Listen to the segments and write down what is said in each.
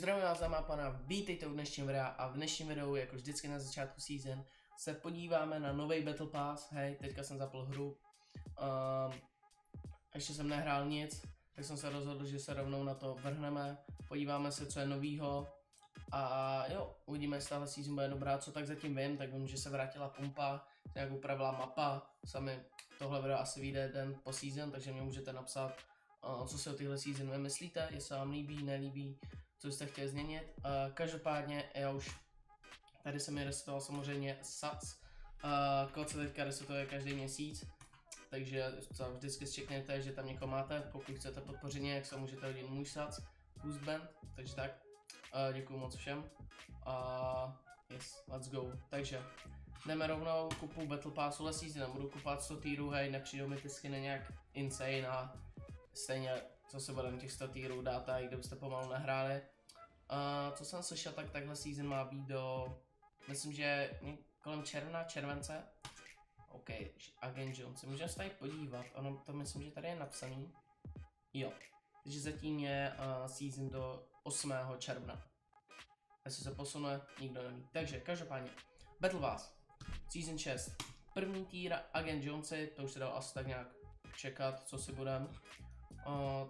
zdravím vás, dáma pana, vítejte u dnešním videa a v dnešním videu, jako vždycky na začátku season, se podíváme na nový Battle Pass, hej, teďka jsem zapl hru, um, ještě jsem nehrál nic, tak jsem se rozhodl, že se rovnou na to vrhneme, podíváme se, co je novýho. A jo, uvidíme, jestli tahle season bude dobrá, co tak zatím vím, tak vím, že se vrátila pumpa, nějak upravila mapa, sami tohle video asi vyjde den po season, takže mě můžete napsat, uh, co si o tyhle season myslíte, jestli vám líbí, nelíbí, co jste chtěli změnit. Uh, každopádně já už tady se mi resetoval samozřejmě SAC. Uh, kód se teďka resetuje každý měsíc, takže co vždycky čekněte, že tam někoho máte, pokud chcete podpořit nějak, se můžete hodit můj SAC, Boostband, takže tak. Uh, děkuji moc všem. A uh, yes, let's go. Takže jdeme rovnou, kupu Battle Passu le season, nebudu kupovat 100 týrů, hej, nepřijdou mi ty skiny nějak insane a stejně co se bude těch 100 týrů dát a i kdybyste pomalu nehráli. Uh, co jsem slyšel, tak takhle season má být do, myslím, že kolem června, července. OK, Agent Jones, můžeme se tady podívat, ono to myslím, že tady je napsaný. Jo, takže zatím je uh, season do 8. června. Jestli se posune, nikdo neví. Takže, každopádně, Battle Pass, Season 6, první týr Agent Jonesy, to už se dalo asi tak nějak čekat, co si budeme.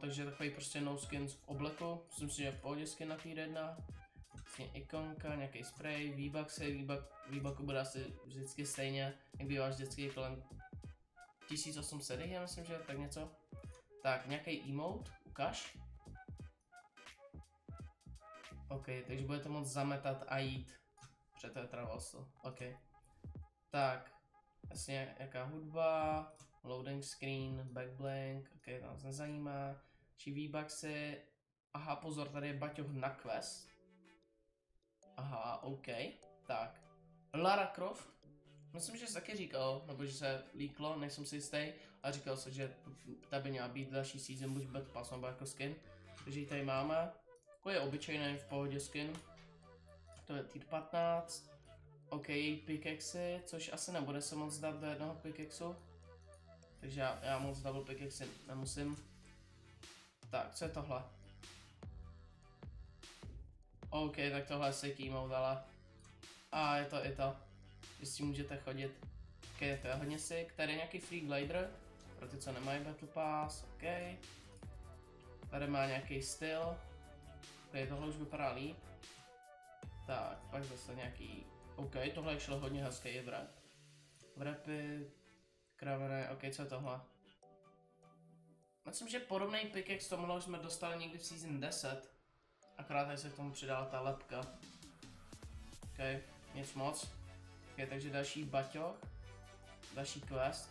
Takže takový prostě no skins v obleku, myslím si, že v pohodě skin na týr 1. Vlastně ikonka, nějaký spray, V-Bucksy, V-Bucku bude asi vždycky stejně, jak bývá vždycky kolem 1800, já myslím, že tak něco. Tak, nějaký emote, ukáž. OK, takže budete moct zametat a jít. Protože to je. OK. Tak, jasně, jaká hudba, loading screen, backblank, ok, to nás nezajímá. Či V-Bucksy, aha, pozor, tady je Baťoh na quest. Aha, OK, tak. Lara Croft, myslím, že se taky říkal, nebo že se líklo, nejsem si jistý, a říkal se, že tady měla být další season, buď Battle Pass nebo jako skin. Takže ji tady máme. To je obyčejný v pohodě skin. To je tier 15. OK, pickaxe, což asi nebude se moc dát do jednoho pickaxeu. Takže já, já moc double pickaxe nemusím. Tak, co je tohle? OK, tak tohle sick emote, ale... A je to i to. Že s tím můžete chodit. OK, to je hodně sick. Tady je nějaký free glider. Pro ty, co nemají battle pass, OK. Tady má nějaký styl. OK, tohle už vypadá líp. Tak, pak zase nějaký... OK, tohle šlo hodně hezký wrap. Wrapy, kravené, ok, co je tohle? Myslím, že podobný pickaxe tomu jsme dostali někdy v season 10. Akorát tady se k tomu přidala ta lepka. Ok, nic moc. Ok, takže další baťoch. Další quest.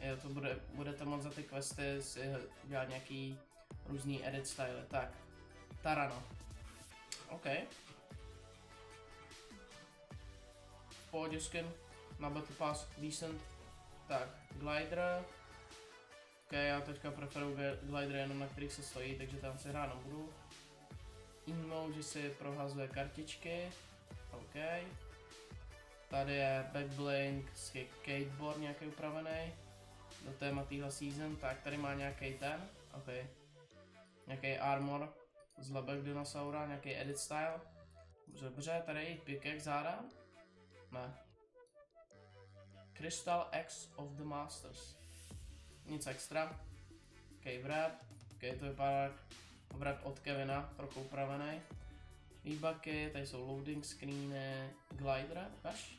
Jo, to bude, budete moct za ty questy si dělat nějaký různý edit style. Tak, Tarano. OK. Pohodě skin na Battle Pass, decent. Tak, glider. Ok, já teďka preferuji glider jenom na kterých se stojí, takže tam se hrát nebudu. Emote, že si prohazuje kartičky. OK. Tady je backblink, skateboard nějaký upravený. Do téma téhle season. Tak, tady má nějaký ten. OK. Nějaký armor z lebek dinosaura, nějaký edit style. Dobře, tady je pickaxe záda. Ne, Crystal X of the Masters. Nic extra. OK, wrap. OK, to vypadá wrap od Kevina, trochu upravený. Výbaky, tady jsou loading screeny, glider, až.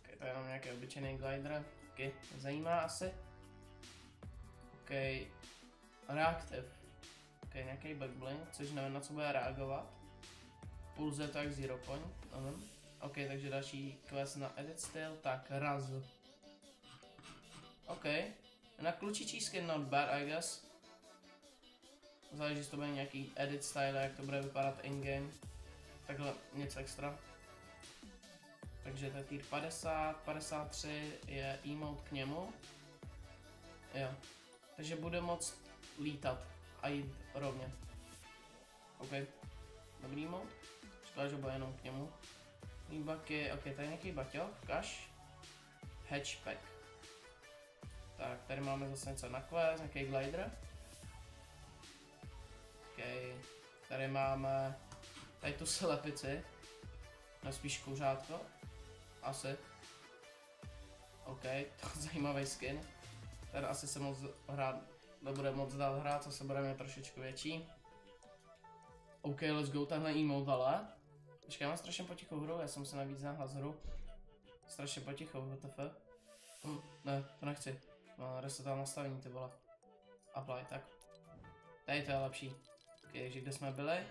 OK, to je jenom nějaký obyčejný glider. OK, zajímá asi. OK, reactive. OK, nějaký backblink, což nevím na co bude reagovat. Pulze to jak zero point, nevím. OK, takže další quest na edit styl, tak raz. OK, na klučičí skin not bad, I guess. Záleží, jestli to bude nějaký edit style, jak to bude vypadat in-game. Takhle nic extra. Takže to je tier 50, 53 je emote k němu. Jo. Takže bude moct lítat a jít rovně. OK. Dobrý emote. Škoda, že bude jenom k němu. Výbaky, ok, tady nějaký baťo, kaš. Hatchpack. Tak, tady máme zase něco na quest, nějaký glider. Ok, Tady máme tady tu slepici. No spíš kuřátko. Asi. OK, to je zajímavý skin. Ten asi se moc hrát, nebude moc dát hrát, co se bude mít trošičku větší. OK, let's go, tenhle emote ale. Počkej, já mám strašně potichou hru, já jsem se navíc nahlas hru. Strašně potichou, WTF. Hm, ne, to nechci. No, resetovat nastavení, ty vole. Apply, tak. Tady to je lepší. Ok, takže kde jsme byli?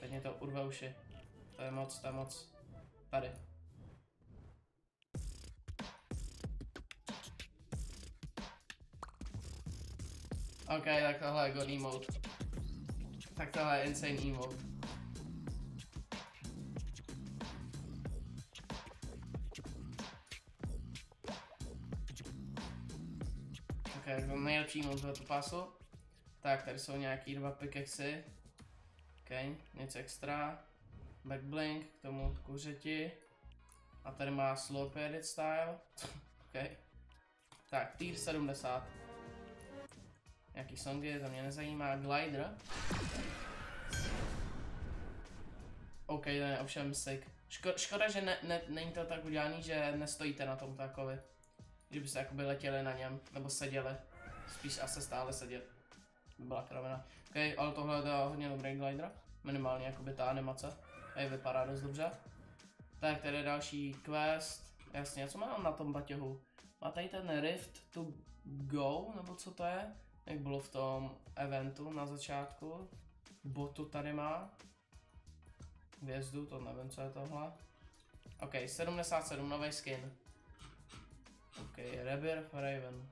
Teď mě to urve uši. To je moc, to je moc. Tady. OK, tak tohle je god emote. Tak tohle je insane emote. Tak to nejlepší emote tohoto pasu. Tak, tady jsou nějaký dva pickaxy. Ok, nic extra. Backblink k tomu kuřeti. A tady má slow edit style. ok. Tak, tier 70. Jaký songy, to mě nezajímá. Glider. OK, to je ovšem sick. Ško škoda, že ne, ne, není to tak udělaný, že nestojíte na tom takový. Že byste jakoby letěli na něm, nebo seděli. Spíš asi stále sedět. By byla kravina. OK, ale tohle je hodně dobrý glider. Minimálně jakoby ta animace. Tady vypadá dost dobře. Tak, tady je další quest. Jasně, co mám na tom baťohu? Má tady ten Rift to go, nebo co to je? Jak bylo v tom eventu na začátku. Botu tady má. Hvězdu, to nevím, co je tohle. OK, 77, nový skin. OK, Rebirth Raven.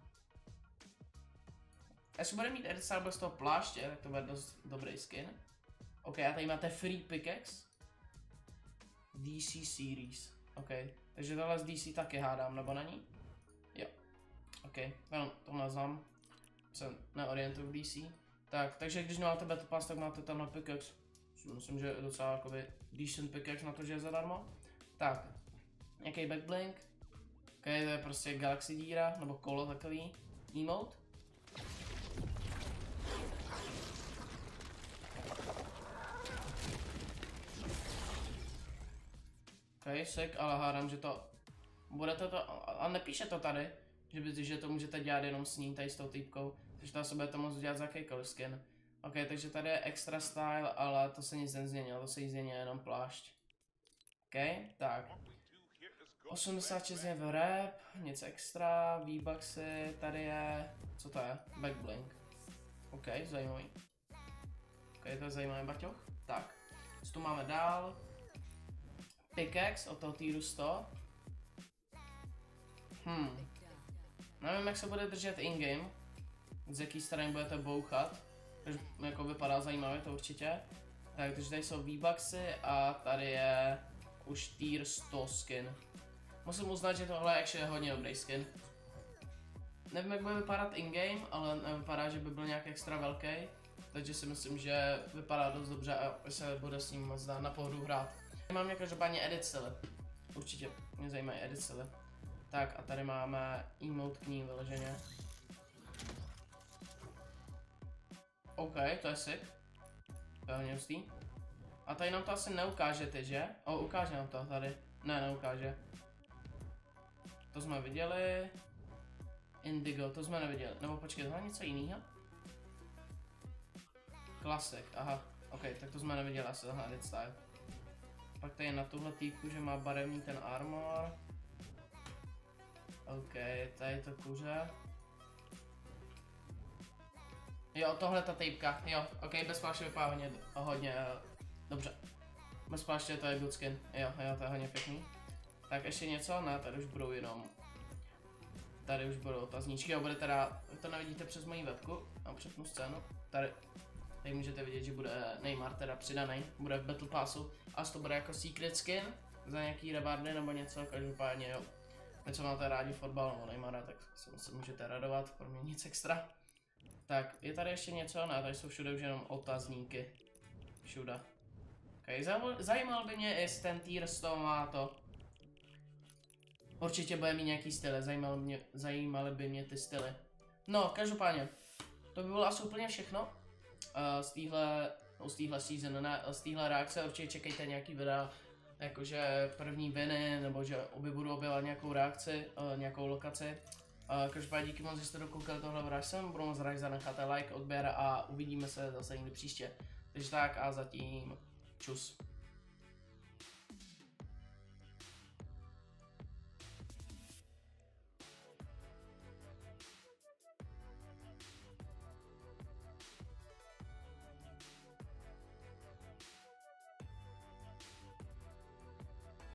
Jestli bude mít Edit Starbucks z toho pláště, tak to bude dost dobrý skin. OK, a tady máte Free Pickaxe. DC Series. OK, takže tohle z DC taky hádám, nebo není? Jo. OK, no, to neznám. Se neorientuju v DC. Tak, takže když máte Battle Pass, tak máte tam na pickaxe. Myslím, že je docela jakoby decent pickaxe na to, že je zadarmo. Tak, nějaký backblink. OK, to je prostě galaxy díra, nebo kolo takový. Emote. OK, sick, ale hádám, že to... Budete to... A nepíše to tady, že, by, že to můžete dělat jenom s ní, tady s tou týpkou. Takže to se budete moct dělat za jakýkoliv skin. OK, takže tady je extra style, ale to se nic nezměnilo, to se jí změnil jenom plášť. OK, tak. 86 je v rap, nic extra, V-Bucksy, tady je, co to je? Backblink. OK, zajímavý. OK, to je zajímavý baťoch. Tak, co tu máme dál? Pickaxe od toho týru 100. Hmm. Nevím, jak se bude držet in-game. Z jaký strany budete bouchat. Takže jako vypadá zajímavě to určitě. Tak, takže tady jsou V-Bucksy a tady je už tier 100 skin. Musím uznat, že tohle je hodně dobrý skin. Nevím, jak bude vypadat in-game, ale nevypadá, že by byl nějak extra velký. Takže si myslím, že vypadá dost dobře a se bude s ním moc dát na pohodu hrát. Mám mě každopádně edit styly. Určitě mě zajímají edit styly. Tak a tady máme emote k ní vyloženě. OK, to je sick. To je hodně. A tady nám to asi neukážete, že? O, ukáže nám to tady. Ne, neukáže. To jsme viděli. Indigo, to jsme neviděli. Nebo počkej, tohle něco jiného? Klasik, aha. OK, tak to jsme neviděli asi tohle edit style. Pak tady na tuhle týpku, že má barevný ten armor. OK, tady to kuře. Jo, tohle ta týpka, jo, ok, bez pláště vypadá hodně, hodně, uh, dobře. Bez pláště to je good skin, jo, jo, to je hodně pěkný. Tak ještě něco? Ne, tady už budou jenom, tady už budou otazníčky, jo, bude teda, to nevidíte přes moji webku, a přepnu scénu, tady, tady můžete vidět, že bude Neymar teda přidaný, bude v Battle Passu, a to bude jako secret skin, za nějaký rewardy nebo něco, každopádně jo. Něco máte rádi fotbal nebo Neymara, tak se můžete radovat, pro mě nic extra. Tak, je tady ještě něco? Ne, tady jsou všude už jenom otazníky. Všude. Okay, zajímal by mě, jestli ten tier 100 má to. Určitě bude mít nějaký styly, zajímaly, mě, zajímaly by mě ty styly. No, každopádně, to by bylo asi úplně všechno. uh, z téhle, no, z season, ne, z téhle reakce určitě čekejte nějaký videa, jakože první viny, nebo že obě budu objevovat nějakou reakci, uh, nějakou lokaci. Uh, každopádně díky moc, že jste dokoukali tohle videa jsem, budu moc rád, zanecháte like, odběr a uvidíme se zase někdy příště. Takže tak a zatím čus.